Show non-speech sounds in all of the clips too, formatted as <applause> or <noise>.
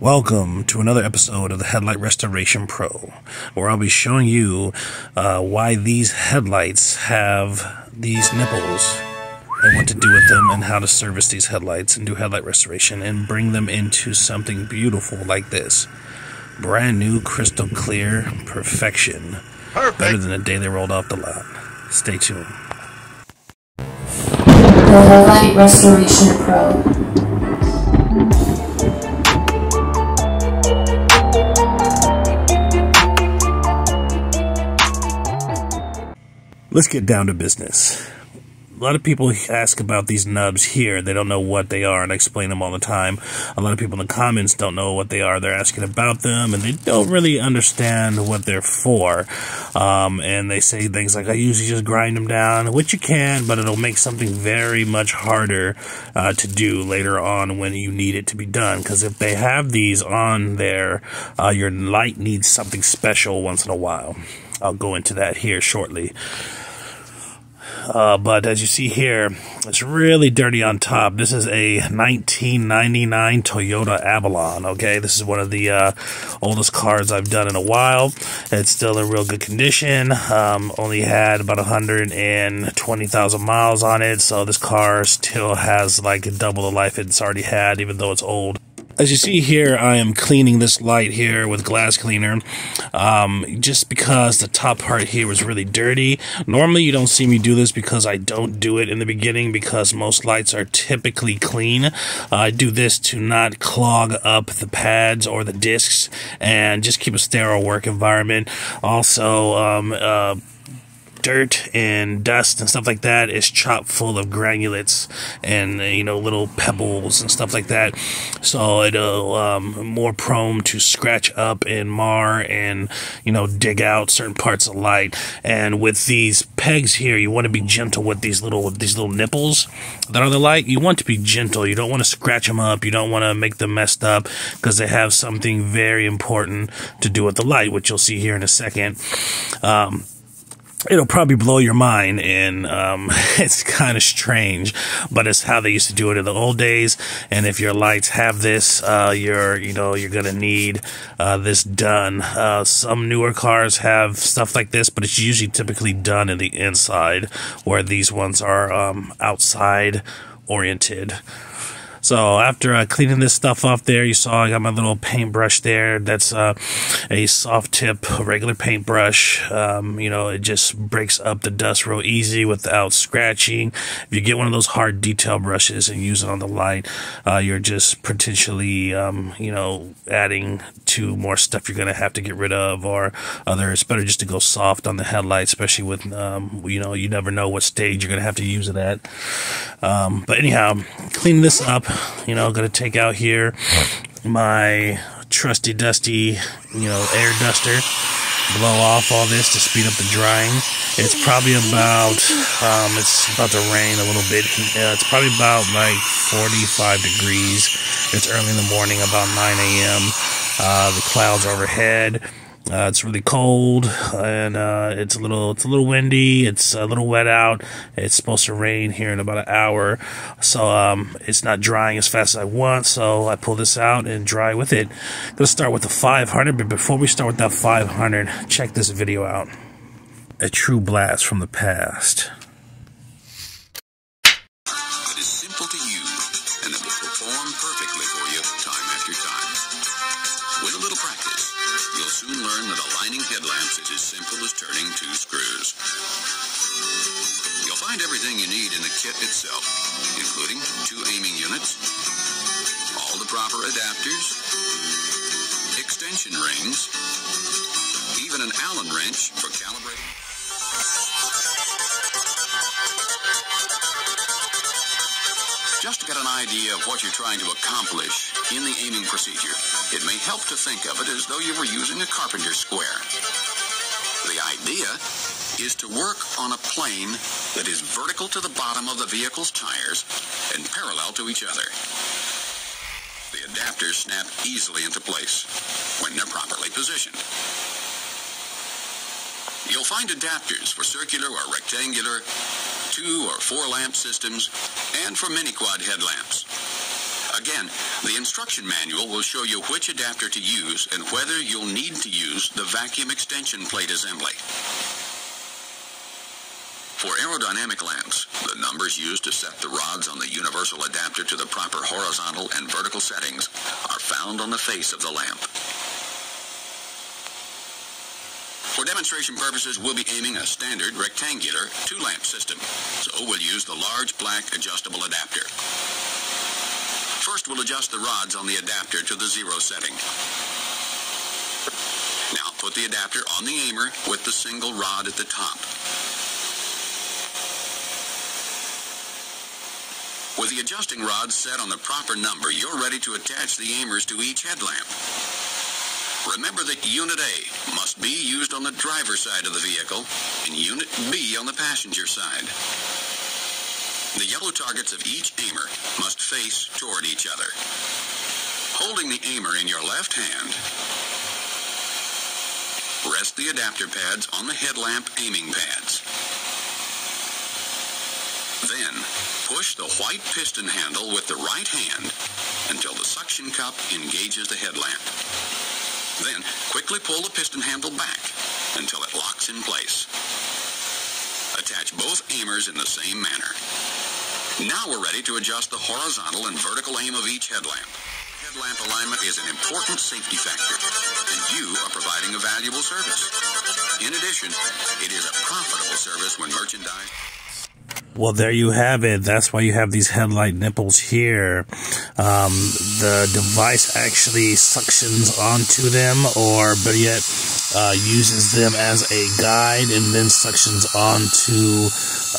Welcome to another episode of the Headlight Restoration Pro, where I'll be showing you uh, why these headlights have these nipples and what to do with them and how to service these headlights and do headlight restoration and bring them into something beautiful like this. Brand new, crystal clear, perfection. Perfect. Better than the day they rolled off the lot. Stay tuned. The Headlight Restoration Pro. Let's get down to business. A lot of people ask about these nubs here. They don't know what they are, and I explain them all the time. A lot of people in the comments don't know what they are. They're asking about them, and they don't really understand what they're for. Um, and they say things like, I usually just grind them down, which you can, but it'll make something very much harder uh, to do later on when you need it to be done. Because if they have these on there, uh, your light needs something special once in a while. I'll go into that here shortly. Uh, but as you see here, it's really dirty on top. This is a 1999 Toyota Avalon. Okay, this is one of the uh, oldest cars I've done in a while. It's still in real good condition. Um, only had about 120,000 miles on it, so this car still has like double the life it's already had, even though it's old. As you see here, I am cleaning this light here with glass cleaner, um, just because the top part here was really dirty. Normally, you don't see me do this because I don't do it in the beginning because most lights are typically clean. Uh, I do this to not clog up the pads or the discs and just keep a sterile work environment. Also, um, uh, dirt and dust and stuff like that is chock full of granulates and you know little pebbles and stuff like that. So it'll um, more prone to scratch up and mar and you know dig out certain parts of light. And with these pegs here you want to be gentle with these little these little nipples that are the light. You want to be gentle. You don't want to scratch them up. You don't want to make them messed up because they have something very important to do with the light which you'll see here in a second. Um, it'll probably blow your mind and um, <laughs> it's kind of strange but it's how they used to do it in the old days. And if your lights have this uh, you're you know you're gonna need uh, this done. Uh, some newer cars have stuff like this but it's usually typically done in the inside where these ones are um, outside oriented so after uh, cleaning this stuff off there, you saw I got my little paintbrush there. That's uh, a soft tip, regular paintbrush. Um, you know, it just breaks up the dust real easy without scratching. If you get one of those hard detail brushes and use it on the light, uh, you're just potentially, um, you know, adding to more stuff you're going to have to get rid of or other. It's better just to go soft on the headlight, especially with, um, you know, you never know what stage you're going to have to use it at. Um, but anyhow, cleaning this up you know, gonna take out here my trusty dusty, you know, air duster, blow off all this to speed up the drying. It's probably about, um, it's about to rain a little bit. It's probably about like 45 degrees. It's early in the morning, about 9 a.m. Uh, the clouds overhead. Uh, it's really cold and uh, it's a little it's a little windy. It's a little wet out. It's supposed to rain here in about an hour, so um, it's not drying as fast as I want. So I pull this out and dry with it. Gonna start with the 500, but before we start with that 500, check this video out. A true blast from the past. Soon learn that aligning headlamps is as simple as turning two screws. You'll find everything you need in the kit itself, including two aiming units, all the proper adapters, extension rings, even an Allen wrench for calibrating. Just to get an idea of what you're trying to accomplish in the aiming procedure, it may help to think of it as though you were using a carpenter's square. The idea is to work on a plane that is vertical to the bottom of the vehicle's tires and parallel to each other. The adapters snap easily into place when they're properly positioned. You'll find adapters for circular or rectangular, two or four lamp systems, and for mini quad headlamps. Again, the instruction manual will show you which adapter to use and whether you'll need to use the vacuum extension plate assembly. For aerodynamic lamps, the numbers used to set the rods on the universal adapter to the proper horizontal and vertical settings are found on the face of the lamp. For demonstration purposes, we'll be aiming a standard rectangular two-lamp system, so we'll use the large black adjustable adapter. First, we'll adjust the rods on the adapter to the zero setting. Now, put the adapter on the aimer with the single rod at the top. With the adjusting rod set on the proper number, you're ready to attach the aimers to each headlamp. Remember that Unit A must be used on the driver's side of the vehicle and Unit B on the passenger side. The yellow targets of each aimer must face toward each other. Holding the aimer in your left hand, rest the adapter pads on the headlamp aiming pads. Then, push the white piston handle with the right hand until the suction cup engages the headlamp. Then, quickly pull the piston handle back until it locks in place. Attach both aimers in the same manner. Now we're ready to adjust the horizontal and vertical aim of each headlamp. Headlamp alignment is an important safety factor, and you are providing a valuable service. In addition, it is a profitable service when merchandise well, there you have it. That's why you have these headlight nipples here. Um, the device actually suctions onto them, or better yet, uh, uses them as a guide and then suctions onto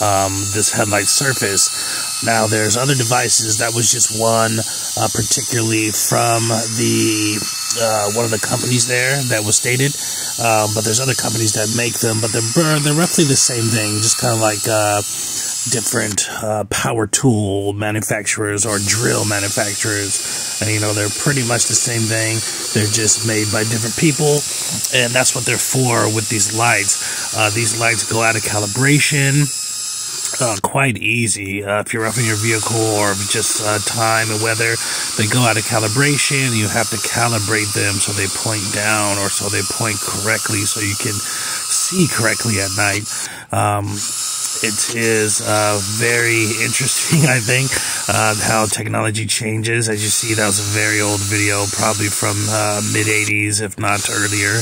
um, this headlight surface. Now, there's other devices. That was just one, uh, particularly from the uh, one of the companies there that was stated. Um, but there's other companies that make them, but they're they're roughly the same thing, just kind of like uh, different uh, power tool manufacturers or drill manufacturers. And, you know, they're pretty much the same thing. They're just made by different people. And that's what they're for with these lights. Uh, these lights go out of calibration. Uh, quite easy uh, if you're roughing your vehicle or just uh, time and weather. They go out of calibration. You have to calibrate them so they point down or so they point correctly so you can see correctly at night. Um, it is uh, very interesting, <laughs> I think, uh, how technology changes. As you see, that was a very old video, probably from uh, mid 80s, if not earlier.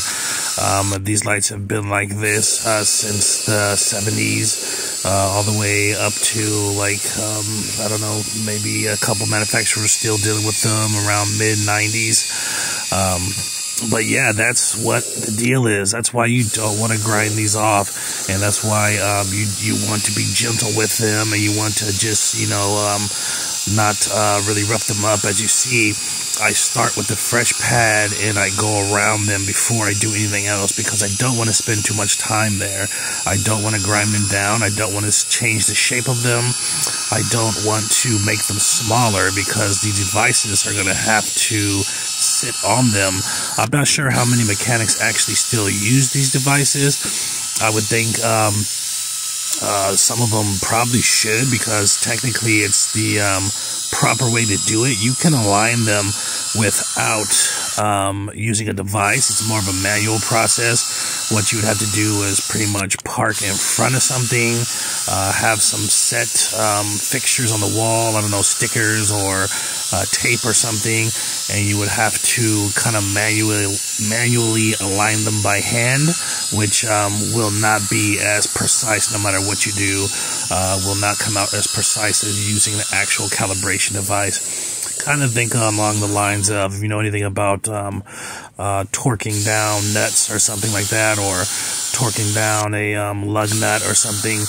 Um, these lights have been like this uh, since the 70s, uh, all the way up to like, um, I don't know, maybe a couple manufacturers still dealing with them around mid 90s. Um, but yeah, that's what the deal is. That's why you don't want to grind these off, and that's why um, you you want to be gentle with them, and you want to just you know um, not uh, really rough them up. As you see, I start with the fresh pad and I go around them before I do anything else because I don't want to spend too much time there. I don't want to grind them down. I don't want to change the shape of them. I don't want to make them smaller because the devices are going to have to sit on them. I'm not sure how many mechanics actually still use these devices. I would think um, uh, some of them probably should because technically it's the um, proper way to do it. You can align them without um, using a device. It's more of a manual process. What you would have to do is pretty much park in front of something, uh, have some set um, fixtures on the wall. I don't know, stickers or uh, tape or something, and you would have to kind of manually manually align them by hand, which um, will not be as precise no matter what you do. Uh, will not come out as precise as using the actual calibration device kind of think along the lines of if you know anything about um, uh, torquing down nuts or something like that, or torquing down a um, lug nut or something.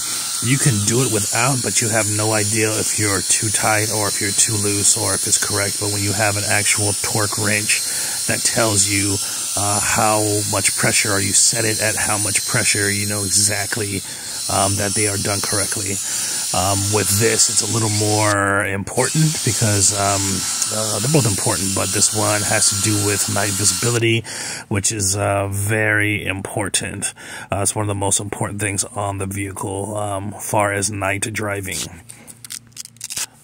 You can do it without, but you have no idea if you're too tight or if you're too loose or if it's correct. But when you have an actual torque wrench that tells you uh, how much pressure are you set it at how much pressure, you know exactly um, that they are done correctly. Um, with this, it's a little more important because um, uh, they're both important, but this one has to do with night visibility, which is uh, very important. Uh, it's one of the most important things on the vehicle um, far as night driving.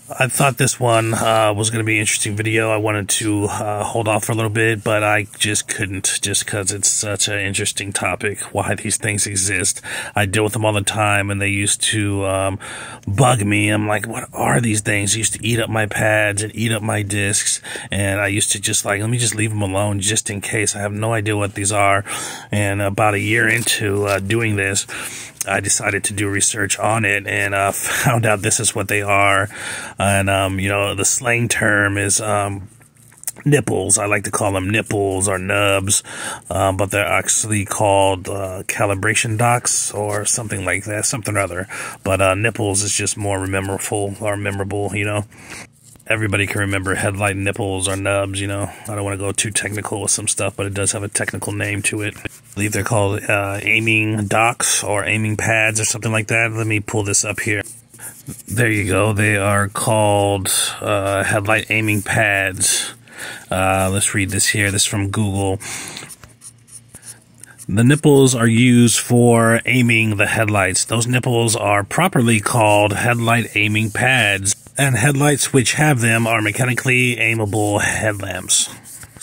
I thought this one uh, was going to be an interesting video. I wanted to uh, hold off for a little bit, but I just couldn't just because it's such an interesting topic, why these things exist. I deal with them all the time, and they used to um, bug me. I'm like, what are these things? They used to eat up my pads and eat up my discs, and I used to just like, let me just leave them alone just in case. I have no idea what these are. And about a year into uh, doing this, I decided to do research on it and uh, <laughs> found out this is what they are. And, um, you know, the slang term is um, nipples. I like to call them nipples or nubs, um, but they're actually called uh, calibration docks or something like that, something or other. But uh, nipples is just more memorable or memorable, you know everybody can remember headlight nipples or nubs, you know. I don't want to go too technical with some stuff, but it does have a technical name to it. I believe they're called uh, aiming docks or aiming pads or something like that. Let me pull this up here. There you go. They are called uh, headlight aiming pads. Uh, let's read this here. This is from Google. The nipples are used for aiming the headlights. Those nipples are properly called headlight aiming pads and headlights which have them are mechanically aimable headlamps.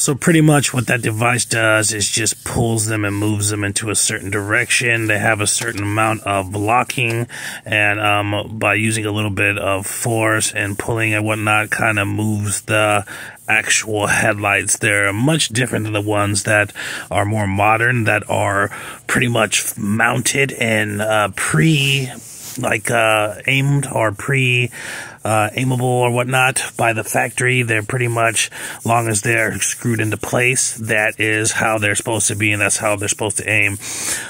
So pretty much what that device does is just pulls them and moves them into a certain direction. They have a certain amount of blocking and um, by using a little bit of force and pulling and whatnot kind of moves the actual headlights. They're much different than the ones that are more modern that are pretty much mounted and uh, pre like uh, aimed or pre uh, aimable or whatnot by the factory. They're pretty much, long as they're screwed into place, that is how they're supposed to be, and that's how they're supposed to aim.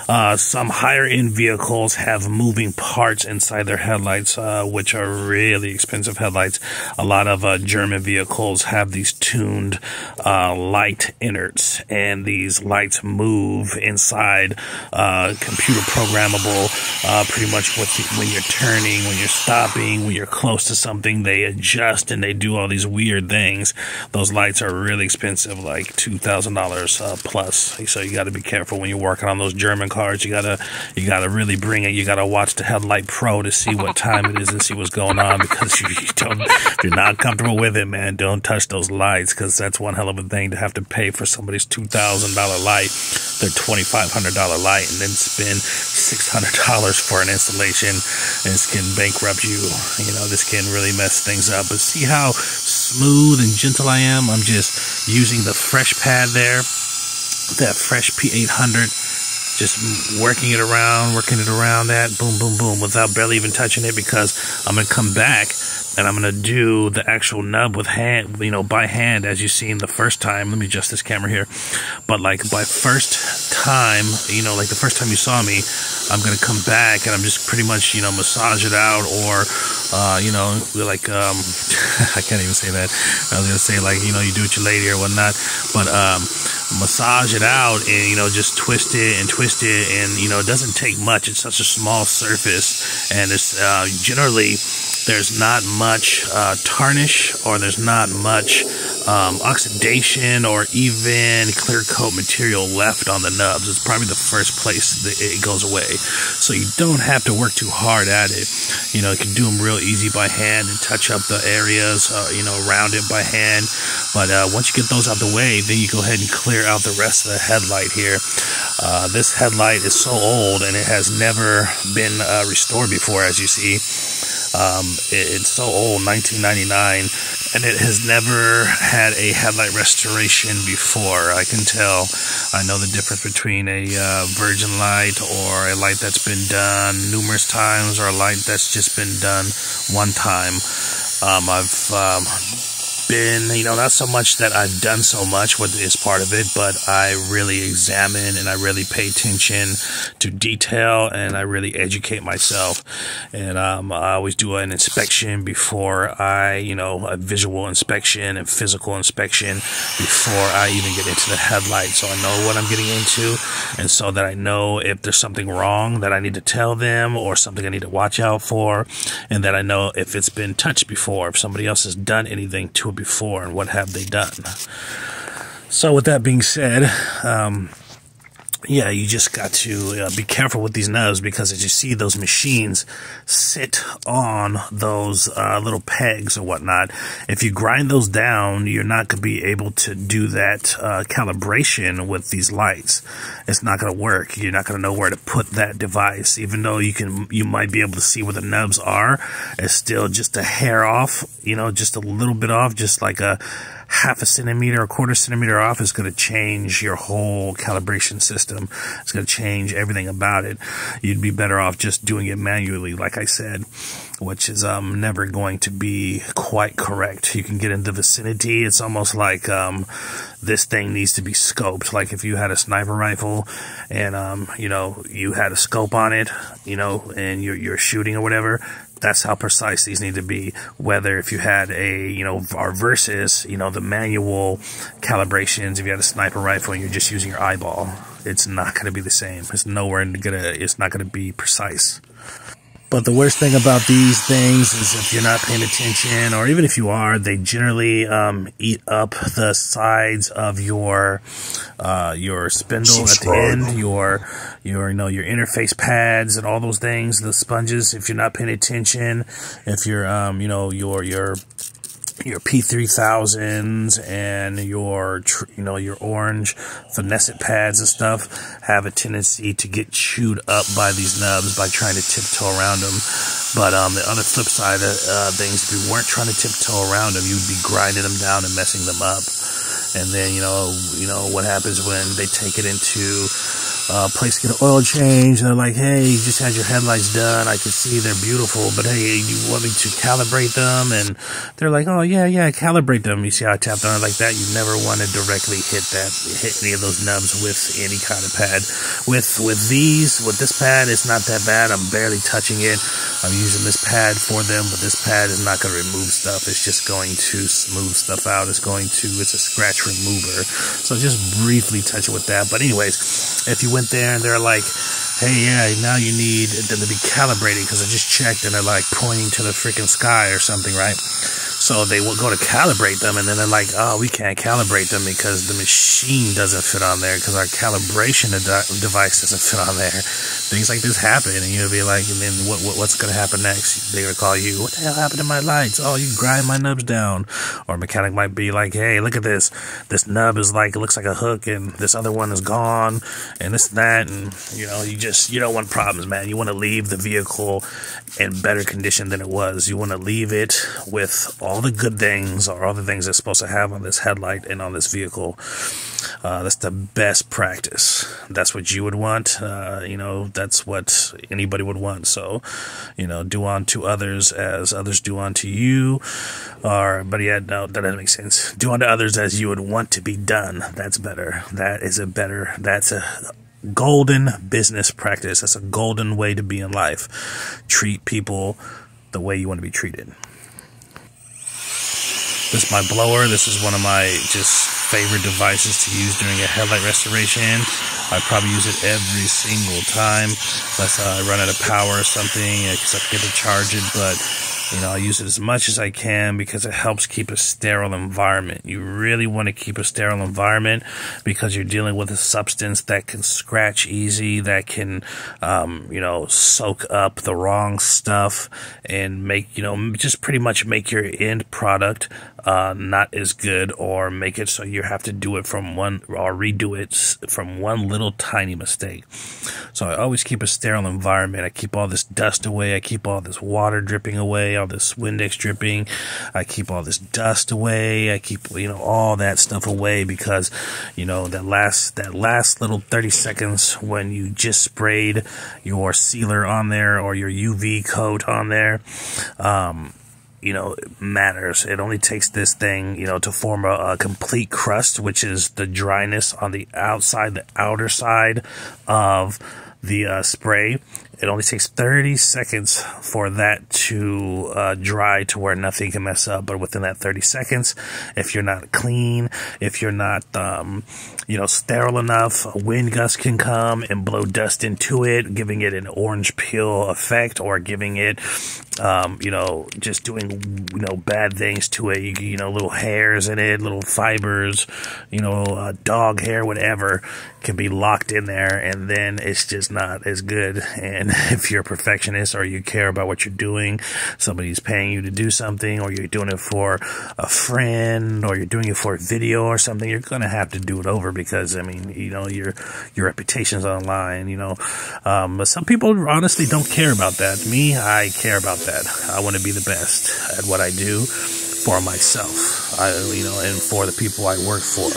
Uh, some higher end vehicles have moving parts inside their headlights, uh, which are really expensive headlights. A lot of uh, German vehicles have these tuned uh, light innards, and these lights move inside uh, computer programmable, pretty much when you're turning, when you're stopping, when you're close to something, they adjust and they do all these weird things. Those lights are really expensive, like two thousand uh, dollars plus. So you got to be careful when you're working on those German cars. You gotta you gotta really bring it. You gotta watch the headlight pro to see what time it is and see what's going on because you, <laughs> you don't if you're not comfortable with it, man, don't touch those lights because that's one hell of a thing to have to pay for somebody's two thousand dollar light, their twenty five hundred dollar light, and then spend six hundred dollars for an installation. This can bankrupt you. You know, this can really mess things up. But see how smooth and gentle I am? I'm just using the fresh pad there, that fresh P800 just working it around, working it around that, boom, boom, boom, without barely even touching it because I'm going to come back and I'm going to do the actual nub with hand, you know, by hand as you seen the first time. Let me adjust this camera here. But like by first time, you know, like the first time you saw me, I'm going to come back and I'm just pretty much, you know, massage it out or, uh, you know, like, um, <laughs> I can't even say that. I was going to say like, you know, you do it your lady or whatnot, but, um, massage it out and you know just twist it and twist it and you know it doesn't take much it's such a small surface and it's uh, generally there's not much uh, tarnish or there's not much um, oxidation or even clear coat material left on the nubs. It's probably the first place that it goes away. So you don't have to work too hard at it. You know, you can do them real easy by hand and touch up the areas, uh, you know, around it by hand. But uh, once you get those out the way, then you go ahead and clear out the rest of the headlight here. Uh, this headlight is so old and it has never been uh, restored before, as you see. Um, it, it's so old, 1999, and it has never had a headlight restoration before. I can tell. I know the difference between a uh, virgin light or a light that's been done numerous times or a light that's just been done one time. Um, I've um, been, you know, not so much that I've done so much, what is part of it, but I really examine and I really pay attention to detail and I really educate myself. And um, I always do an inspection before I, you know, a visual inspection and physical inspection before I even get into the headlight. So I know what I'm getting into and so that I know if there's something wrong that I need to tell them or something I need to watch out for and that I know if it's been touched before, if somebody else has done anything to it before and what have they done. So, with that being said, um, yeah, you just got to uh, be careful with these nubs because as you see those machines sit on those uh, little pegs or whatnot, if you grind those down, you're not going to be able to do that uh, calibration with these lights. It's not going to work. You're not going to know where to put that device, even though you can, you might be able to see where the nubs are. It's still just a hair off, you know, just a little bit off, just like a half a centimeter, a quarter centimeter off is going to change your whole calibration system. It's going to change everything about it. You'd be better off just doing it manually, like I said, which is um, never going to be quite correct. You can get in the vicinity. It's almost like um, this thing needs to be scoped. Like if you had a sniper rifle and, um, you know, you had a scope on it, you know, and you're, you're shooting or whatever, that's how precise these need to be. Whether if you had a, you know, our versus, you know, the manual calibrations, if you had a sniper rifle and you're just using your eyeball, it's not going to be the same. It's nowhere gonna, it's not going to be precise. But the worst thing about these things is if you're not paying attention, or even if you are, they generally um, eat up the sides of your uh, your spindle at the end, your your you know your interface pads and all those things, the sponges. If you're not paying attention, if you're um, you know your your your P3000s and your, you know, your orange finesse pads and stuff have a tendency to get chewed up by these nubs by trying to tiptoe around them. But um, the other flip side of uh, things, if you weren't trying to tiptoe around them, you'd be grinding them down and messing them up. And then, you know, you know what happens when they take it into uh, place to get an oil change. And They're like, hey, you just had your headlights done. I can see they're beautiful, but hey, you want me to calibrate them? And they're like, oh yeah, yeah, calibrate them. You see how I tapped on it like that? You never want to directly hit that, hit any of those nubs with any kind of pad. With with these, with this pad, it's not that bad. I'm barely touching it. I'm using this pad for them, but this pad is not going to remove stuff. It's just going to smooth stuff out. It's going to, it's a scratch remover. So just briefly touch it with that. But anyways, if you went there and they're like, hey, yeah, now you need them to be calibrated because I just checked and they're like pointing to the freaking sky or something, right? So they will go to calibrate them, and then they're like, "Oh, we can't calibrate them because the machine doesn't fit on there because our calibration device doesn't fit on there." Things like this happen, and you'll be like, "And then what, what what's going to happen next?" They're going to call you, "What the hell happened to my lights?" "Oh, you grind my nubs down." Or a mechanic might be like, "Hey, look at this. This nub is like it looks like a hook, and this other one is gone, and this and that." And you know, you just you don't want problems, man. You want to leave the vehicle in better condition than it was. You want to leave it with all the good things or all the things it's supposed to have on this headlight and on this vehicle. Uh, that's the best practice. That's what you would want. Uh, you know, that's what anybody would want. So, you know, do unto others as others do unto you. Or, but yeah, no, that doesn't make sense. Do unto others as you would want to be done. That's better. That is a better, that's a, golden business practice. That's a golden way to be in life. Treat people the way you want to be treated. This is my blower. This is one of my just favorite devices to use during a headlight restoration. I probably use it every single time, unless uh, I run out of power or something, because I forget to charge it. But you know, I use it as much as I can because it helps keep a sterile environment. You really want to keep a sterile environment because you're dealing with a substance that can scratch easy, that can, um, you know, soak up the wrong stuff and make, you know, just pretty much make your end product uh, not as good or make it so you have to do it from one or redo it from one little tiny mistake. So I always keep a sterile environment. I keep all this dust away. I keep all this water dripping away, all this Windex dripping. I keep all this dust away. I keep, you know, all that stuff away because, you know, that last, that last little 30 seconds when you just sprayed your sealer on there or your UV coat on there, um, you know, matters. It only takes this thing, you know, to form a, a, complete crust, which is the dryness on the outside, the outer side of the uh, spray. It only takes 30 seconds for that to uh, dry to where nothing can mess up. But within that 30 seconds, if you're not clean, if you're not, um, you know, sterile enough, a wind gust can come and blow dust into it, giving it an orange peel effect or giving it, um, you know, just doing, you know, bad things to it. You, know, little hairs in it, little fibers, you know, uh, dog hair, whatever can be locked in there and then it's just not as good. And <laughs> if you're a perfectionist or you care about what you're doing, somebody's paying you to do something or you're doing it for a friend or you're doing it for a video or something, you're going to have to do it over because, I mean, you know, your, your reputation's online, you know. Um, but some people honestly don't care about that. Me, I care about that. I want to be the best at what I do for myself, I, you know, and for the people I work for.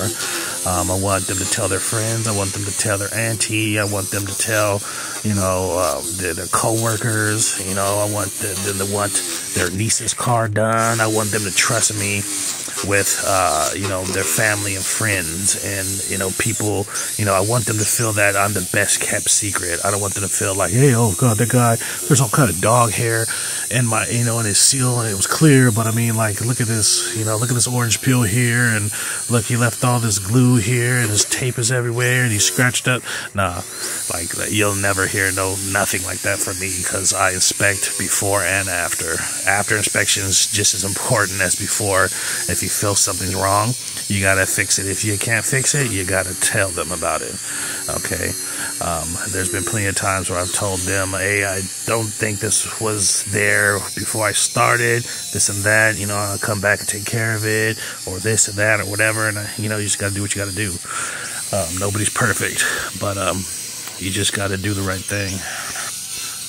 Um, I want them to tell their friends. I want them to tell their auntie. I want them to tell, you know, their, their coworkers. You know, I want them to want their niece's car done. I want them to trust me with, uh, you know, their family and friends and, you know, people, you know, I want them to feel that I'm the best kept secret. I don't want them to feel like, hey, oh God, that guy, there's all kind of dog hair in my, you know, in his seal and it was clear, but I mean, like, look at this, you know, look at this orange peel here and look, he left all this glue here and his tape is everywhere and he scratched up. Nah, like, you'll never hear no, nothing like that from me because I inspect before and after. After inspection is just as important as before. If you feel something's wrong, you gotta fix it. If you can't fix it, you gotta tell them about it. Okay. Um, there's been plenty of times where I've told them, hey, I don't think this was there before I started, this and that. You know, I'll come back and take care of it, or this and that, or whatever. And, uh, you know, you just gotta do what you gotta do. Um, nobody's perfect, but um, you just gotta do the right thing.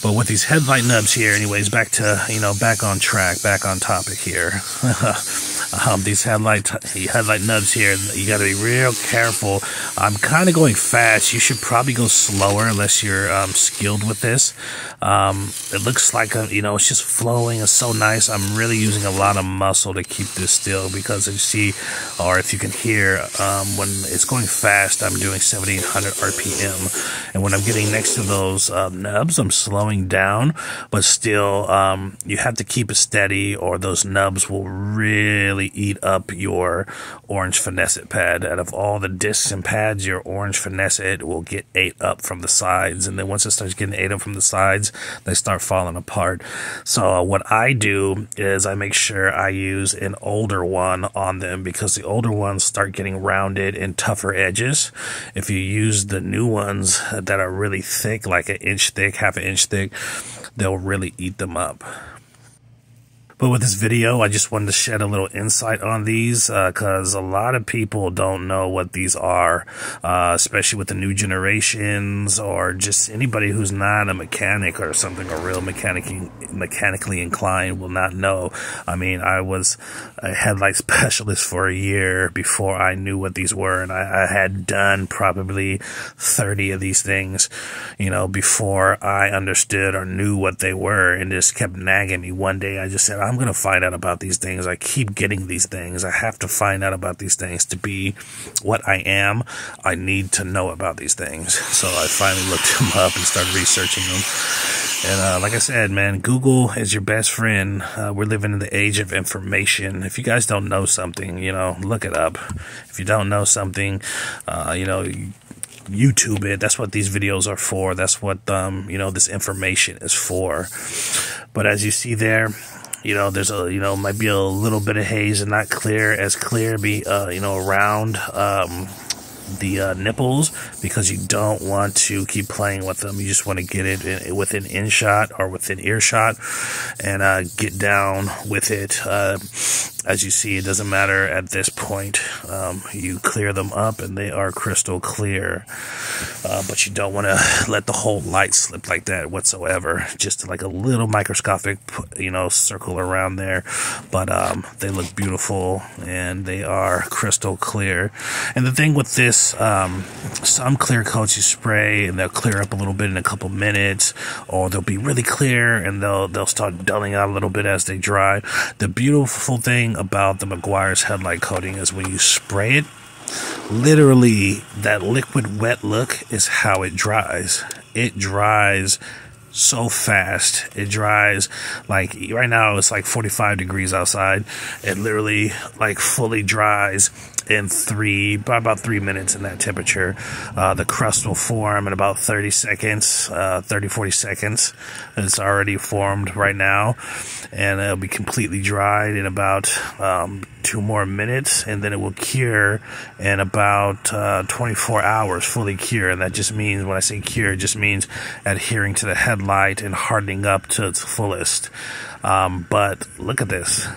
But with these headlight nubs here, anyways, back to, you know, back on track, back on topic here. <laughs> um, these headlight headlight nubs here, you got to be real careful. I'm kind of going fast. You should probably go slower unless you're um, skilled with this. Um, it looks like, a, you know, it's just flowing. It's so nice. I'm really using a lot of muscle to keep this still because you see, or if you can hear, um, when it's going fast, I'm doing 7800 RPM. And when I'm getting next to those uh, nubs, I'm slowing down, but still, um, you have to keep it steady or those nubs will really eat up your orange finesse pad. Out of all the discs and pads, your orange finesse will get ate up from the sides. And then once it starts getting ate up from the sides, they start falling apart. So what I do is I make sure I use an older one on them because the older ones start getting rounded and tougher edges. If you use the new ones that are really thick, like an inch thick, half an inch thick, they'll really eat them up. But with this video, I just wanted to shed a little insight on these because uh, a lot of people don't know what these are, uh, especially with the new generations or just anybody who's not a mechanic or something, a real mechanically, mechanically inclined will not know. I mean, I was a headlight <laughs> specialist for a year before I knew what these were, and I, I had done probably 30 of these things, you know, before I understood or knew what they were and just kept nagging me. One day I just said, I'm going to find out about these things. I keep getting these things. I have to find out about these things to be what I am. I need to know about these things. <laughs> So I finally looked them up and started researching them. And uh, like I said, man, Google is your best friend. Uh, we're living in the age of information. If you guys don't know something, you know, look it up. If you don't know something, uh, you know, YouTube it. That's what these videos are for. That's what um, you know this information is for. But as you see there, you know, there's a, you know, might be a little bit of haze and not clear as clear be, uh, you know, around, um, the uh, nipples because you don't want to keep playing with them. You just want to get it in, within in shot or within earshot and uh, get down with it. Uh, as you see, it doesn't matter at this point. Um, you clear them up and they are crystal clear. Uh, but you don't want to let the whole light slip like that whatsoever. Just like a little microscopic, you know, circle around there. But um, they look beautiful and they are crystal clear. And the thing with this, um, some clear coats you spray and they'll clear up a little bit in a couple minutes, or they'll be really clear and they'll they'll start dulling out a little bit as they dry. The beautiful thing about the Meguiar's headlight coating is when you spray it, literally that liquid wet look is how it dries. It dries so fast. It dries like right now it's like 45 degrees outside. It literally like fully dries in three about three minutes in that temperature. Uh, the crust will form in about 30 seconds, uh, 30 40 seconds. It's already formed right now, and it'll be completely dried in about um, two more minutes, and then it will cure in about uh, 24 hours, fully cure. And that just means when I say cure, it just means adhering to the headlight and hardening up to its fullest. Um, but look at this,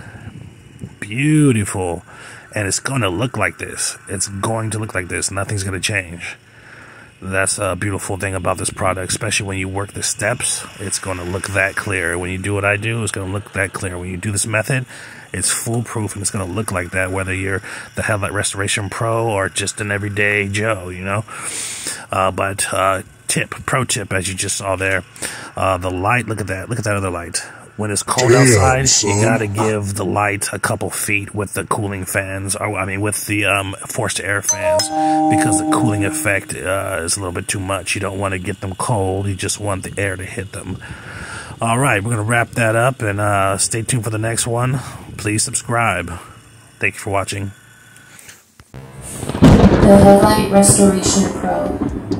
beautiful and it's going to look like this. It's going to look like this. Nothing's going to change. That's a beautiful thing about this product, especially when you work the steps. It's going to look that clear. When you do what I do, it's going to look that clear. When you do this method, it's foolproof and it's going to look like that, whether you're the Headlight Restoration Pro or just an everyday Joe, you know. Uh, but uh, tip, pro tip, as you just saw there, uh, the light. Look at that. Look at that other light when it's cold Damn, outside, son. you gotta give the light a couple feet with the cooling fans, or I mean, with the um, forced air fans, because the cooling effect uh, is a little bit too much. You don't want to get them cold. You just want the air to hit them. All right, we're gonna wrap that up, and uh, stay tuned for the next one. Please subscribe. Thank you for watching. The Headlight Restoration Pro.